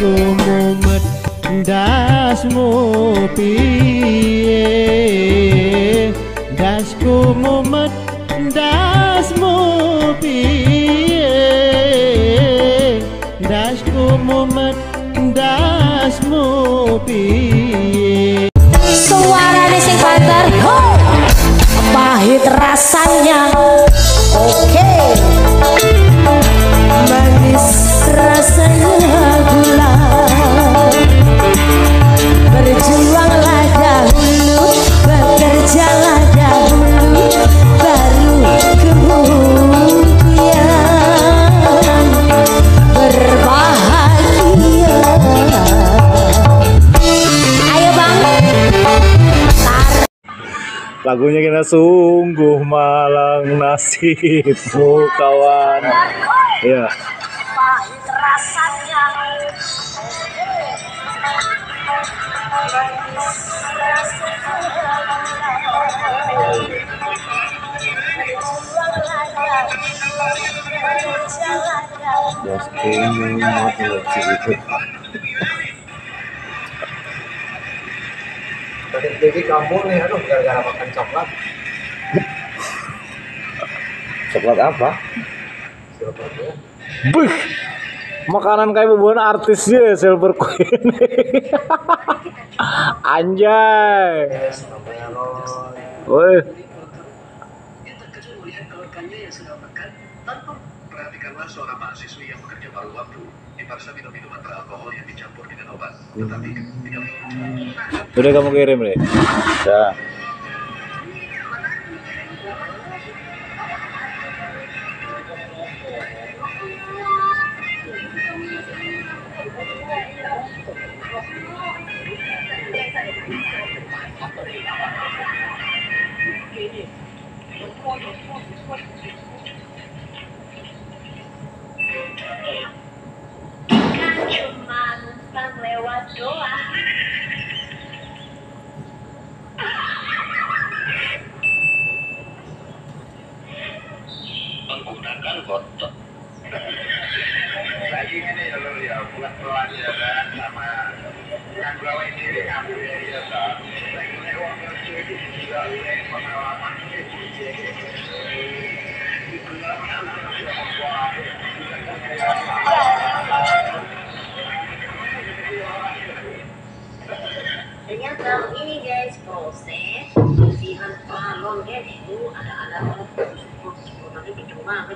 dasku mumet dasmu piye? Dasku mumet dasmu piye? Dasku mumet dasmu piye Lagunya kita sungguh malang nasibmu kawan. Ya. pahit Jadi kamu nih, aduh gara-gara makan coklat. Coklat apa? Silvernya. Buh. Makanan kayak bubuhan artis ya Silver Queen. Anjay. Yes. Woi. Kita terkejut melihat rekannya yang sedang makan tanpa perhatikanlah seorang mahasiswi yang bekerja paruh waktu dipaksa minum minuman beralkohol yang dicampur dengan obat. Tetapi ketika Udah kamu kirim deh. Ya. cuma lewat doang menggunakan kotak. Lagi ini ya lo ya, buat pelajaran sama yang bawa ini ambil ya kan. Lewat itu juga pengalaman tahu ini guys proses pembersihan balon guys. Itu ada ada tapi cuma